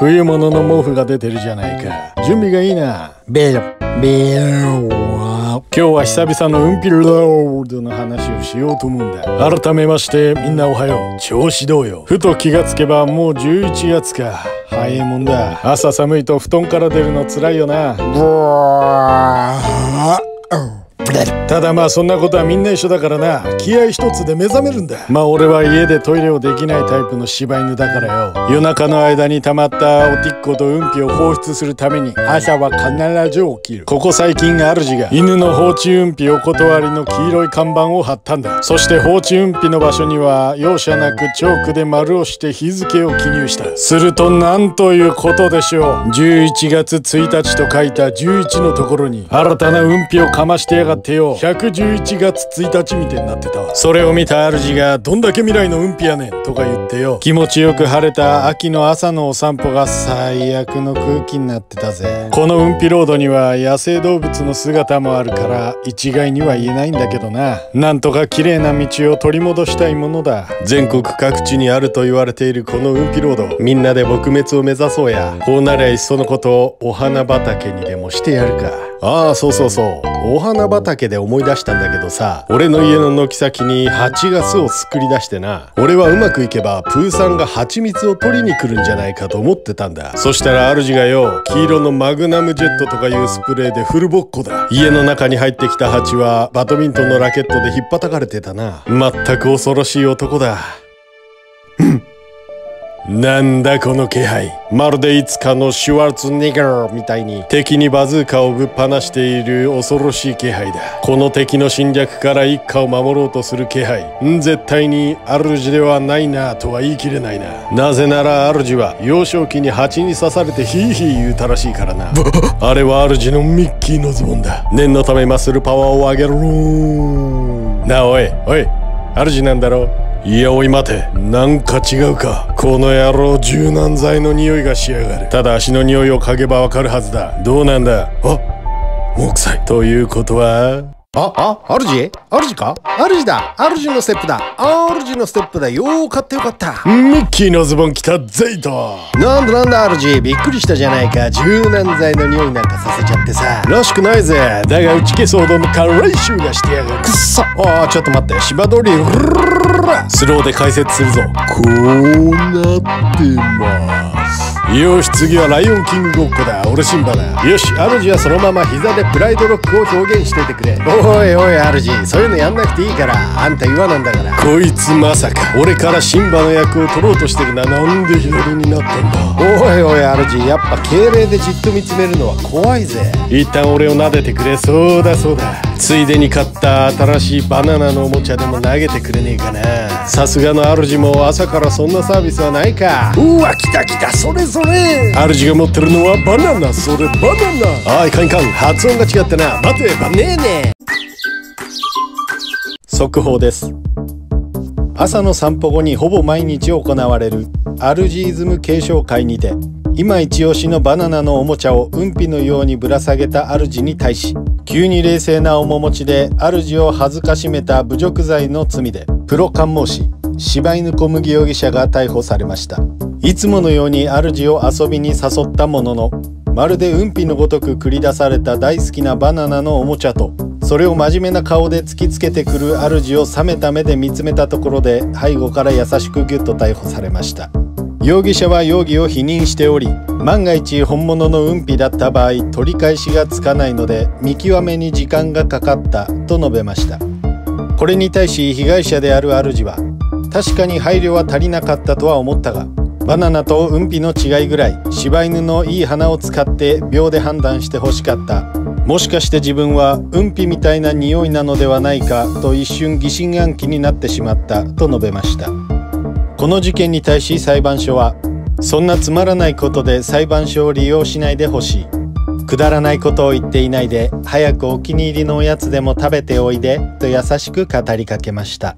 冬物の毛布が出てるじゃないか。準備がいいな。ベルベル今日は久々の運気ロードの話をしようと思うんだ。改めましてみんなおはよう。調子どうよ？ふと気がつけばもう11月か。早いもんだ。朝寒いと布団から出るの辛いよなただまあそんなことはみんな一緒だからな。気合一つで目覚めるんだ。まあ俺は家でトイレをできないタイプの柴犬だからよ。夜中の間に溜まったおティッコとうんぴを放出するために朝は必ず起きる。ここ最近主が犬の放置うんぴお断りの黄色い看板を貼ったんだ。そして放置うんぴの場所には容赦なくチョークで丸をして日付を記入した。するとなんということでしょう。11月1日と書いた11のところに新たなうんぴをかましてやがってよ。111月1日みてになってた。わそれを見た主がどんだけ未来のうんぴやねんとか言ってよ。気持ちよく晴れた秋の朝のお散歩が最悪の空気になってたぜ。このうんぴロードには野生動物の姿もあるから一概には言えないんだけどな。なんとか綺麗な道を取り戻したいものだ。全国各地にあると言われているこのうんぴロード。みんなで撲滅を目指そうや。こうなりゃいっそのことをお花畑にでもしてやるかああそうそうそう。お花畑で思い出したんだけどさ俺の家の軒先に蜂が巣を作り出してな。俺はうまくいけばプーさんが蜂蜜を取りに来るんじゃないかと思ってたんだ。そしたら主がよ黄色のマグナムジェットとかいうスプレーでフルボッコだ。家の中に入ってきた蜂はバドミントンのラケットで引っ叩かれてたな。全く恐ろしい男だ。なんだこの気配。まるでいつかのシュワルツニガーみたいに敵にバズーカをぶっ放している恐ろしい気配だ。この敵の侵略から一家を守ろうとする気配。ん絶対に主ではないなとは言い切れないな。なぜなら主は幼少期に蜂に刺されてヒーヒー言うたらしいからな。あれは主のミッキーのズボンだ。念のためマッスルパワーを上げろなあおいおい。主なんだろう。いやおい待て。なんか違うか。この野郎柔軟剤の匂いがしやがる。ただ足の匂いを嗅げばわかるはずだ。どうなんだ？あもう臭いということは？あ、あ、主主か？主だ。主のステップだ。主のステップだ。よー買ってよかった。ミッキーのズボン着たぜいと。なんだなんだ主びっくりしたじゃないか。柔軟剤の匂いなんかさせちゃってさ。らしくないぜ。だが打ち消そうどの辛い臭がしてやがる。くっそ。ああちょっと待って。芝通りスローで解説するぞ。こうなってます。よし次はライオンキングごっこだ。俺シンバだ。よし主はそのまま膝でプライドロックを表現しててくれ。おいおい主そういうのやんなくていいから。あんた岩なんだから。こいつまさか俺からシンバの役を取ろうとしてるな。なんで左になったんだ？おいおい主やっぱ敬礼でじっと見つめるのは怖いぜ。一旦俺を撫でてくれ。そうだそうだ。ついでに買った新しいバナナのおもちゃでも投げてくれねえかな。さすがの主も朝からそんなサービスはないか。うわ来た来た。それそれ。主が持ってるのはバナナ。それバナナ。あいかんいかん発音が違ったな。待てバねえね速報です。朝の散歩後にほぼ毎日行われるアルジーズム継承会にて今一押しのバナナのおもちゃを運皮のようにぶら下げた主に対し急に冷静な面持ちで主を恥ずかしめた侮辱罪の罪でプロ看護師柴犬小麦容疑者が逮捕されましたいつものように主を遊びに誘ったもののまるで運皮のごとく繰り出された大好きなバナナのおもちゃとそれを真面目な顔で突きつけてくる主を冷めた目で見つめたところで背後から優しくギュッと逮捕されました。容疑者は容疑を否認しており万が一本物の運皮だった場合取り返しがつかないので見極めに時間がかかったと述べました。これに対し被害者である主は確かに配慮は足りなかったとは思ったがバナナと運皮の違いぐらい柴犬のいい花を使って秒で判断してほしかった。もしかして自分は運皮みたいな匂いなのではないかと一瞬疑心暗鬼になってしまったと述べました。この事件に対し裁判所はそんなつまらないことで裁判所を利用しないでほしい。くだらないことを言っていないで早くお気に入りのおやつでも食べておいでと優しく語りかけました。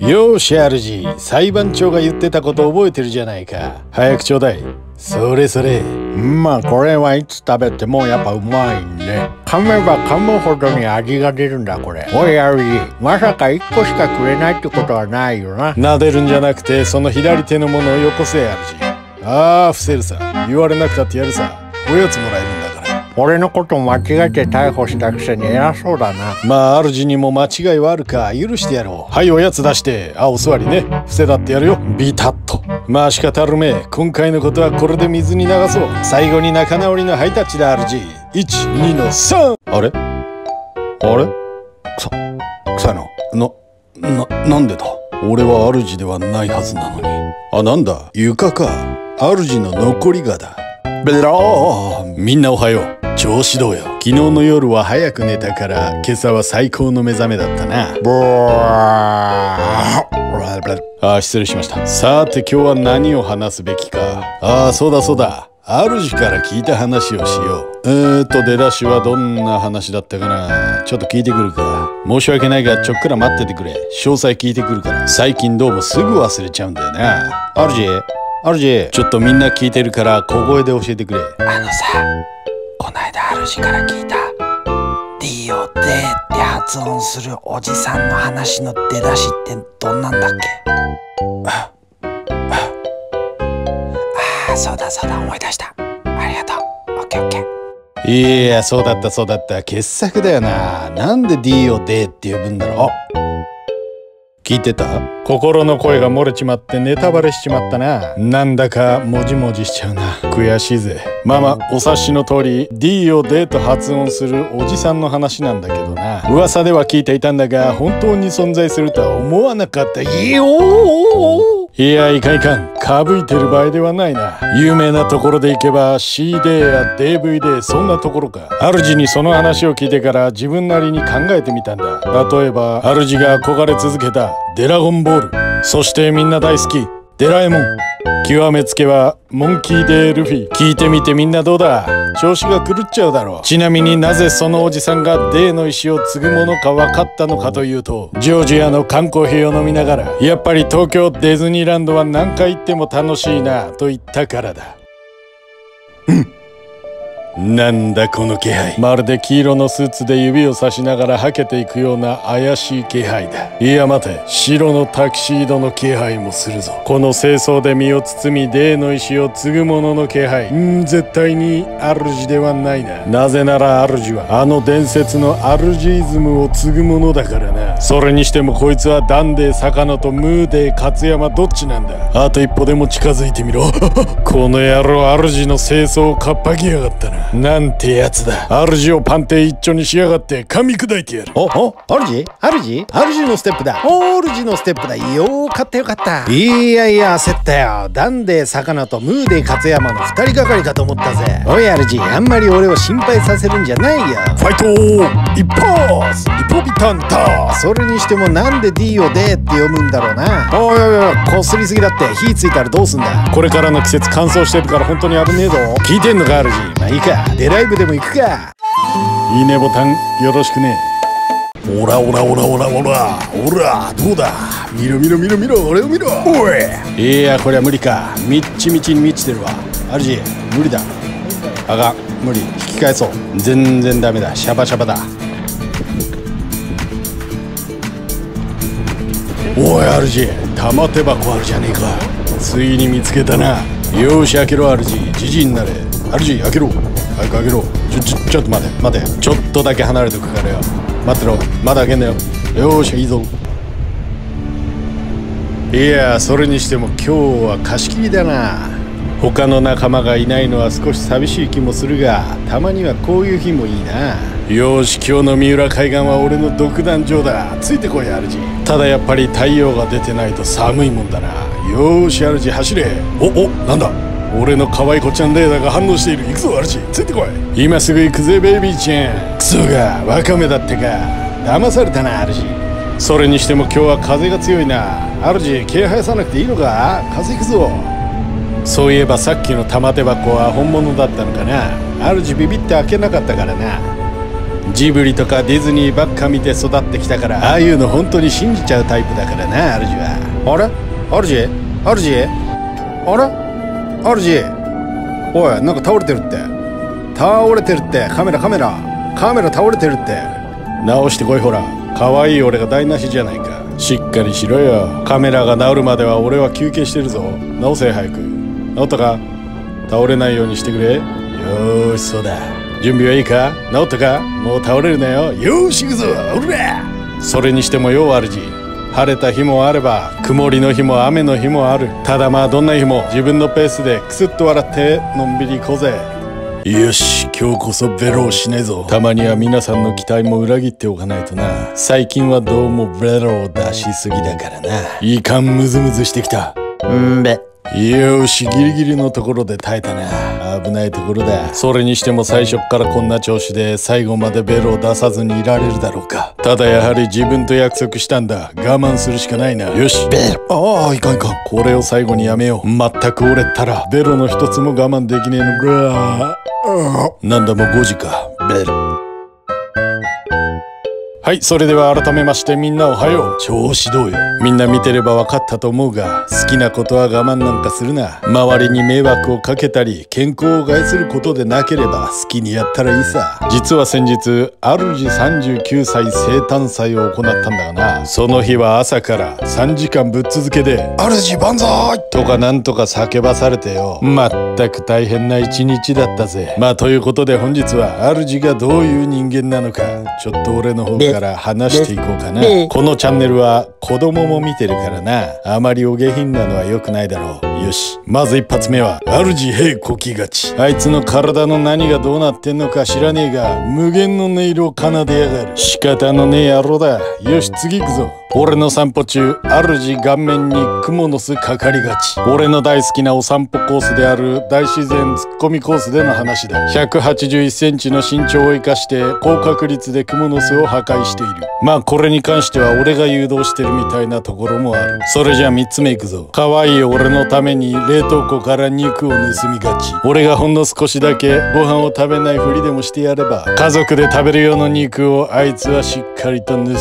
よーし主裁判長が言ってたこと覚えてるじゃないか。早くちょうだい。それそれ。まあこれはいつ食べてもやっぱうまいね。噛めば噛むほどに味が出るんだこれ。おい主まさか1個しか食えないってことはないよな。撫でるんじゃなくてその左手のものをよこせ主ああ伏せるさ。言われなくたってやるさ。おやつもらえる俺のこと間違えて逮捕したくせに偉そうだな。まあ主にも間違いはあるか。許してやろう。はいおやつ出して。あお座りね。伏せだってやるよ。ビタッと。まあ仕方あるめ。今回のことはこれで水に流そう。最後に仲直りのハイタッチだ RG12 の3あれ？あれ？草草野。な、な、なんでだ？俺は主ではないはずなのに。あなんだ？床か。主の残りがだ。ベラーみんなおはよう。調子どうよ？昨日の夜は早く寝たから今朝は最高の目覚めだったなあ失礼しましたさて今日は何を話すべきか？ああそうだそうだ主から聞いた話をしよう。えーと、出だしはどんな話だったかな？ちょっと聞いてくるか。申し訳ないが、ちょっくら待っててくれ。詳細聞いてくるから。最近どうもすぐ忘れちゃうんだよな。主主ちょっとみんな聞いてるから小声で教えてくれ。あのさ、こないだ主から聞いた。D をデーって発音するおじさんの話の出だしってどんなんだっけ？ああそうだそうだ思い出した。ありがとう。オッケーオッケー。いやそうだったそうだった。傑作だよな。なんで D を D って呼ぶんだろう？聞いてた？心の声が漏れちまってネタバレしちまったな。なんだかもじもじしちゃうな。悔しいぜ。ママお察しの通り D をデート発音するおじさんの話なんだけどな。噂では聞いていたんだが本当に存在するとは思わなかった。いよー。いやいかいかんかぶいてる場合ではないな。有名なところで行けば CD や DVD そんなところか。主にその話を聞いてから自分なりに考えてみたんだ。例えば主が憧れ続けたデラゴンボール。そしてみんな大好き。デラえもん。極めつけはモンキー・デ・ルフィ。聞いてみてみんなどうだ？調子が狂っちゃうだろう。ちなみになぜそのおじさんがデーの石を継ぐものか分かったのかというとジョージアの缶コーヒーを飲みながらやっぱり東京ディズニーランドは何回行っても楽しいなと言ったからだ。なんだこの気配。まるで黄色のスーツで指をさしながらはけていくような怪しい気配だ。いや待て白のタキシードの気配もするぞ。この清掃で身を包み霊の石を継ぐ者の気配。ん絶対に主ではないな。なぜなら主はあの伝説のアルジイズムを継ぐ者だからな。それにしてもこいつはダンデー坂野とムーデー勝山どっちなんだ。あと一歩でも近づいてみろ。この野郎主の清掃をかっぱきやがったな。なんてやつだ。主をパンテ一丁にしやがって噛み砕いてやる。おお主主主のステップだ。お主のステップだ。よかったよかった。いやいや焦ったよ。ダンデー魚とムーデー勝山の二人がかりかと思ったぜ。おい主あんまり俺を心配させるんじゃないよ。ファイト一発一歩ビタンタそれにしてもなんで D をデーって読むんだろうな。おいおいおいこすりすぎだって。火ついたらどうすんだ。これからの季節乾燥してるから本当に危ねえぞ。聞いてんのか主まあいいかデライブでも行くか。いいねボタンよろしくね。オラオラオラオラオラオラどうだ？見ろ見ろ見ろ見ろ。俺を見ろ。おい。いやこりゃ無理か。みっちみちに満ちてるわ。主無理だ。あが無理。引き返そう。全然ダメだ。シャバシャバだ。おい主玉手箱あるじゃねえか。ついに見つけたな。よし開けろ主じじになれ主開けろ。早く開けろ。ちょちょちょっと待て待て。ちょっとだけ離れてくからよ。待ってろ。まだ開けんだよ。よーしいいぞ。いやそれにしても今日は貸し切りだな。他の仲間がいないのは少し寂しい気もするがたまにはこういう日もいいな。よし今日の三浦海岸は俺の独壇場だ。ついてこい主ただやっぱり太陽が出てないと寒いもんだな。よし主走れ。おおなんだ？俺の可愛い子ちゃんレーダーが反応している。行くぞ主ついてこい。今すぐ行くぜベイビーちゃん。クソがワカメだってか。騙されたな主それにしても今日は風が強いな。主毛生やさなくていいのか？風邪ひくぞ。そういえばさっきの玉手箱は本物だったのかな？主ビビって開けなかったからな。ジブリとかディズニーばっか見て育ってきたからああいうの本当に信じちゃうタイプだからな主は。あれ？主主あれ？主おいなんか倒れてるって。倒れてるって。カメラカメラ。カメラ倒れてるって。直してこいほら。可愛い俺が台無しじゃないか。しっかりしろよ。カメラが治るまでは俺は休憩してるぞ。直せ早く。治ったか？倒れないようにしてくれ。よーしそうだ。準備はいいか？治ったか？もう倒れるなよ。よーし行くぞ。おらそれにしてもよ主晴れた日もあれば曇りの日も雨の日もある。ただまあどんな日も自分のペースでクスッと笑ってのんびり行こうぜ。よし今日こそベロをしねえぞ。たまには皆さんの期待も裏切っておかないとな。最近はどうもベロを出しすぎだからな。いかんムズムズしてきた。んべよしギリギリのところで耐えたな危ないところだ。それにしても最初っからこんな調子で最後までベロを出さずにいられるだろうか。ただやはり自分と約束したんだ。我慢するしかないな。よし。ベロ。ああいかんいかん。これを最後にやめよう。全く折れたらベロの一つも我慢できねえの。かなんだもう5時か。ベロはいそれでは改めましてみんなおはよう。調子どうよ?みんな見てれば分かったと思うが好きなことは我慢なんかするな。周りに迷惑をかけたり健康を害することでなければ好きにやったらいいさ。実は先日主39歳生誕祭を行ったんだがな。その日は朝から3時間ぶっ続けで主万歳!とかなんとか叫ばされてよ。まったく大変な一日だったぜ。まあということで本日は主がどういう人間なのかちょっと俺の方から話していこうかな。このチャンネルは子供も見てるからな。あまりお下品なのは良くないだろう。よし。まず一発目は主平こきがち。あいつの体の何がどうなってんのか知らねえが無限の音色を奏でやがる。仕方のねえ野郎だ。よし次行くぞ俺の散歩中主顔面にクモの巣かかりがち。俺の大好きなお散歩コースである大自然ツッコミコースでの話だ。181センチの身長を生かして高確率でクモの巣を破壊している。まあこれに関しては俺が誘導してるみたいなところもある。それじゃあ3つ目いくぞ。可愛い俺のために冷凍庫から肉を盗みがち。俺がほんの少しだけご飯を食べないふりでもしてやれば家族で食べる用の肉をあいつはしっかりと盗んで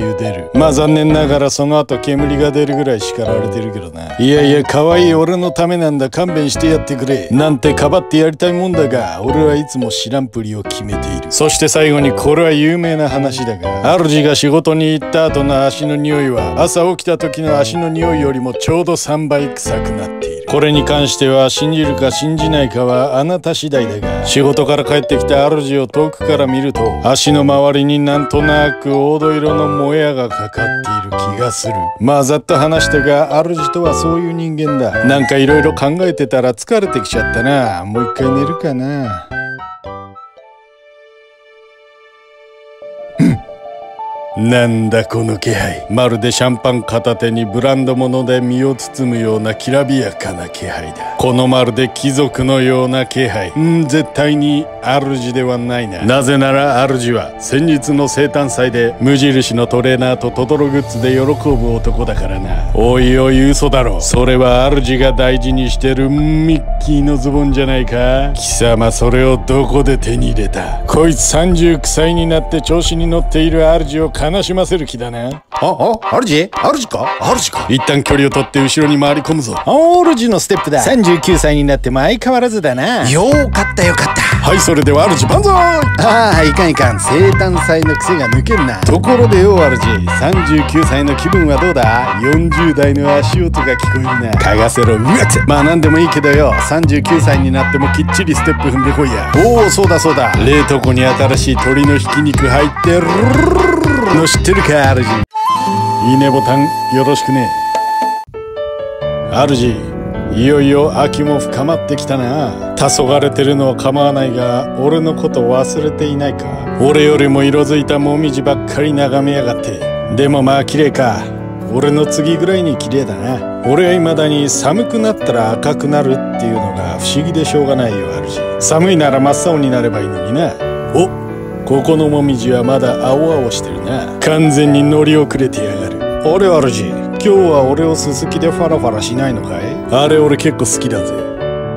茹でる。まあ残念念ながらその後煙が出るぐらい叱られてるけどな。いやいや可愛い俺のためなんだ。勘弁してやってくれ。なんてかばってやりたいもんだが俺はいつも知らんぷりを決めている。そして最後にこれは有名な話だが主が仕事に行った後の足の匂いは朝起きた時の足の匂いよりもちょうど3倍臭くなっている。これに関しては信じるか信じないかはあなた次第だが仕事から帰ってきた主を遠くから見ると足の周りになんとなく黄土色のもやがかかっている気がする。まあざっと話したが主とはそういう人間だ。なんかいろいろ考えてたら疲れてきちゃったな。もう一回寝るかな。なんだこの気配。まるでシャンパン片手にブランド物で身を包むようなきらびやかな気配だ。このまるで貴族のような気配。ん絶対に主ではないな。なぜなら主は先日の生誕祭で無印のトレーナーとトトログッズで喜ぶ男だからな。おいおい嘘だろ。それは主が大事にしてるミッキーのズボンじゃないか。貴様それをどこで手に入れた。こいつ39歳になって調子に乗っている主を悲しませる気だなあ、あ、主主か？主か？一旦距離を取って後ろに回り込むぞ。主のステップだ。39歳になっても相変わらずだな。よかったよかった。はいそれでは主万歳。ああいかんいかん。生誕祭の癖が抜けるな。ところでよ主39歳の気分はどうだ？40代の足音が聞こえるな。嗅がせろうわっまあなんでもいいけどよ。39歳になってもきっちりステップ踏んでこいや。おおそうだそうだ。冷凍庫に新しい鶏のひき肉入ってるの知ってるか主いいねボタンよろしくね。主いよいよ秋も深まってきたな。黄昏てるのは構わないが俺のこと忘れていないか。俺よりも色づいたもみじばっかり眺めやがって。でもまあ綺麗か。俺の次ぐらいに綺麗だな。俺は未だに寒くなったら赤くなるっていうのが不思議でしょうがないよ主寒いなら真っ青になればいいのにな。おここのもみじはまだ青々してるな完全に乗り遅れてやがるあれ主今日は俺をすすきでファラファラしないのかい？あれ俺結構好きだぜ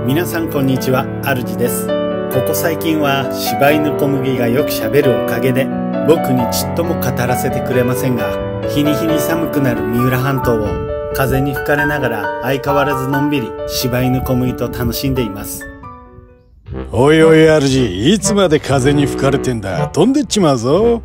皆さんこんにちは、主です。ここ最近は柴犬小麦がよく喋るおかげで僕にちっとも語らせてくれませんが、日に日に寒くなる三浦半島を風に吹かれながら相変わらずのんびり柴犬小麦と楽しんでいます。おいおい主いつまで風に吹かれてんだ？飛んでっちまうぞ。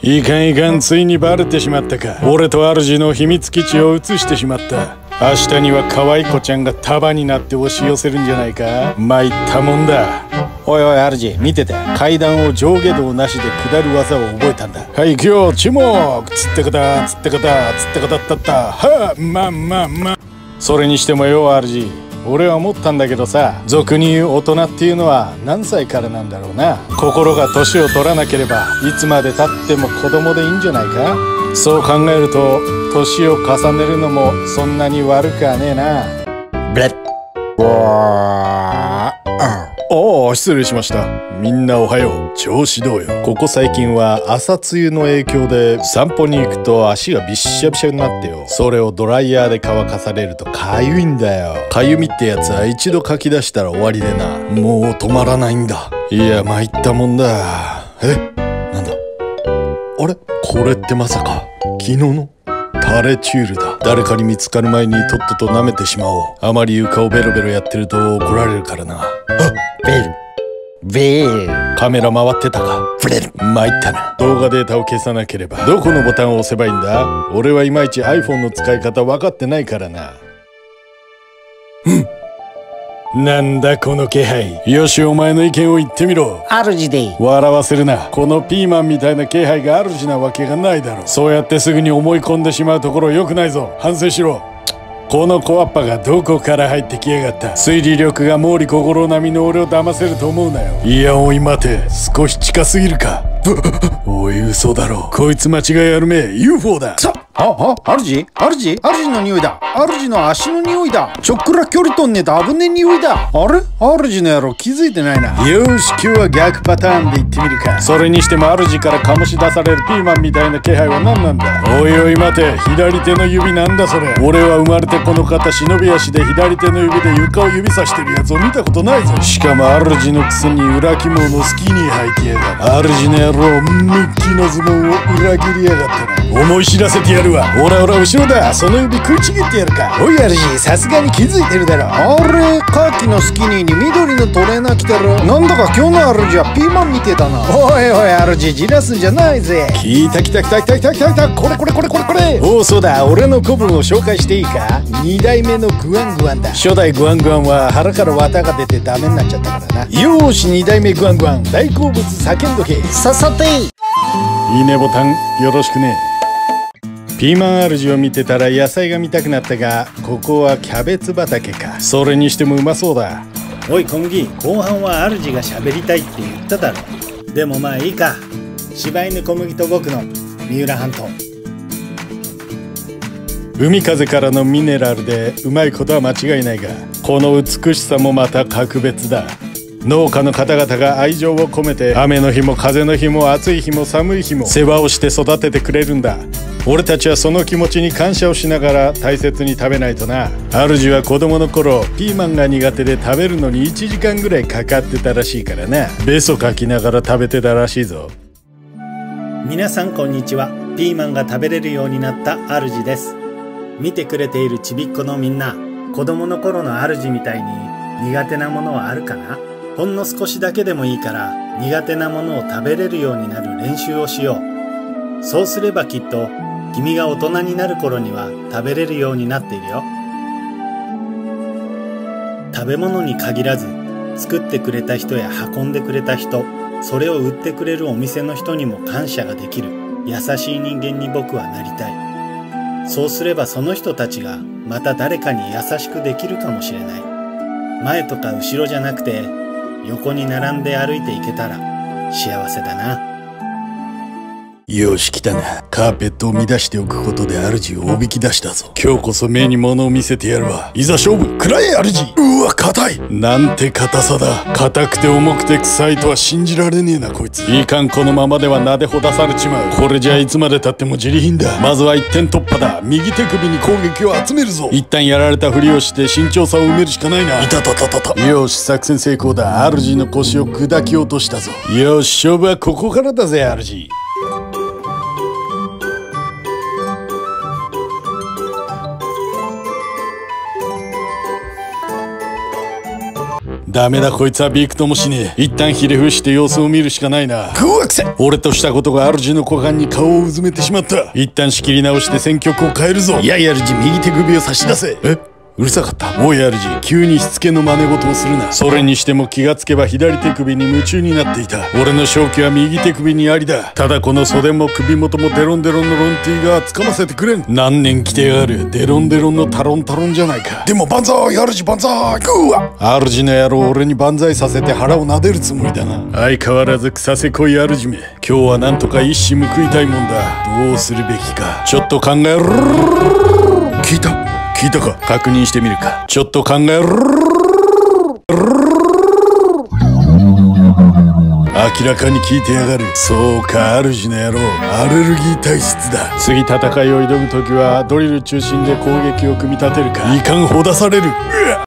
いかんいかんついにバレてしまったか。俺と主の秘密基地を移してしまった。明日には可愛い子ちゃんが束になって押し寄せるんじゃないか。参ったもんだ。おいおい主見てて。階段を上下動なしで下る技を覚えたんだ。はい行くよ注目。つって方つって方つって方ったった。はあまあまあまあ。それにしてもよ主俺は思ったんだけどさ俗に言う大人っていうのは何歳からなんだろうな。心が年を取らなければいつまでたっても子供でいいんじゃないか。そう考えると年を重ねるのもそんなに悪くはねえな。ブレッわあおお失礼しました。みんなおはよう。調子どうよ。ここ最近は朝露の影響で散歩に行くと足がびっしゃびしゃになってよ。それをドライヤーで乾かされるとかゆいんだよ。かゆみってやつは一度書き出したら終わりでな。もう止まらないんだ。いや参ったもんだ。えなんだ？あれ？これってまさか？昨日の？タレチュールだ。誰かに見つかる前にとっとと舐めてしまおう。あまり床をベロベロやってると怒られるからな。あっ！ベル。ベルカメラ回ってたか？ブレル参ったな。動画データを消さなければ。どこのボタンを押せばいいんだ？俺はいまいち iPhone の使い方分かってないからな。うん。なんだこの気配？よしお前の意見を言ってみろ。主で。笑わせるな。このピーマンみたいな気配が主なわけがないだろう。そうやってすぐに思い込んでしまうところ良くないぞ。反省しろこの小アッパがどこから入ってきやがった？推理力が毛利心並みの俺を騙せると思うなよ。いやおい待て。少し近すぎるか？おい嘘だろ。こいつ間違いあるめ UFO だ。さあ、あ、主主主の匂いだ。主の足の匂いだ。ちょっくら距離とんねえと危ねえ匂いだ。あれ？主の野郎気づいてないな。よし今日は逆パターンで言ってみるか。それにしても主から醸し出されるピーマンみたいな気配は何なんだ？おいおい待て。左手の指なんだそれ。俺は生まれてこの方忍び足で左手の指で床を指さしてるやつを見たことないぞ。しかも主のくせに裏肝のスキニー履いてやがる主の野郎ムッキのズボンを裏切りやがったな。思い知らせてやる。わ。オラオラ後ろだ。その指食いちぎってやるか。おい主さすがに気づいてるだろ。あれ？カーキのスキニーに緑のトレーナー着てるなんだか今日の主はピーマンみてえだな。おいおい主じらすんじゃないぜ。来た来た来た来た来た来た来た。これこれこれこれこれ。おおそうだ。俺の子分を紹介していいか？二代目のグワングワンだ。初代グワングワンは腹から綿が出てダメになっちゃったからな。よーし二代目グワングワン。大好物叫んどけ。ささていいねボタン。よろしくねピーマン主を見てたら野菜が見たくなったがここはキャベツ畑か。それにしてもうまそうだ。おい小麦後半は主が喋りたいって言っただろ。でもまあいいか。柴犬小麦と僕の三浦半島。海風からのミネラルでうまいことは間違いないがこの美しさもまた格別だ。農家の方々が愛情を込めて雨の日も風の日も暑い日も寒い日も世話をして育ててくれるんだ俺たちはその気持ちに感謝をしながら大切に食べないとな。主は子供の頃ピーマンが苦手で食べるのに1時間ぐらいかかってたらしいからな。ベソかきながら食べてたらしいぞ。皆さんこんにちは。ピーマンが食べれるようになった主です。見てくれているちびっこのみんな。子供の頃の主みたいに苦手なものはあるかな？ほんの少しだけでもいいから苦手なものを食べれるようになる練習をしよう。そうすればきっと君が大人になる頃には食べれるようになっているよ。食べ物に限らず作ってくれた人や運んでくれた人それを売ってくれるお店の人にも感謝ができる優しい人間に僕はなりたい。そうすればその人たちがまた誰かに優しくできるかもしれない。前とか後ろじゃなくて横に並んで歩いていけたら幸せだな。よし来たな。カーペットを乱しておくことで主をおびき出したぞ。今日こそ目に物を見せてやるわ。いざ勝負食らえ主うわ硬い。なんて硬さだ。硬くて重くて臭いとは信じられねえなこいつ。いかんこのままではなでほだされちまう。これじゃいつまでたっても自利品だ。まずは一点突破だ。右手首に攻撃を集めるぞ。一旦やられたふりをして慎重さを埋めるしかないな。いたたたたた。よし作戦成功だ。主の腰を砕き落としたぞ。よし勝負はここからだぜ主ダメだこいつはビクともしねえ。一旦ひれ伏して様子を見るしかないな。くわくせ。俺としたことが主の股間に顔をうずめてしまった。一旦仕切り直して戦局を変えるぞ。いやいや主右手首を差し出せ。え？うるさかった。おい主急にしつけの真似事をするな。それにしても気がつけば左手首に夢中になっていた。俺の正気は右手首にありだ。ただこの袖も首元もデロンデロンのロンティーがつかませてくれん。何年来てやがる。デロンデロンのタロンタロンじゃないか。でも万歳主万歳グーわ主の野郎俺に万歳させて腹を撫でるつもりだな。相変わらず草せこい主め。今日はなんとか一矢報いたいもんだ。どうするべきか。ちょっと考える聞いた聞いたか？確認してみるか。ちょっと考える明らかに聞いてやがる。そうか主の野郎。アレルギー体質だ。次戦いを挑む時はドリル中心で攻撃を組み立てるか。いかんほだされる。うわ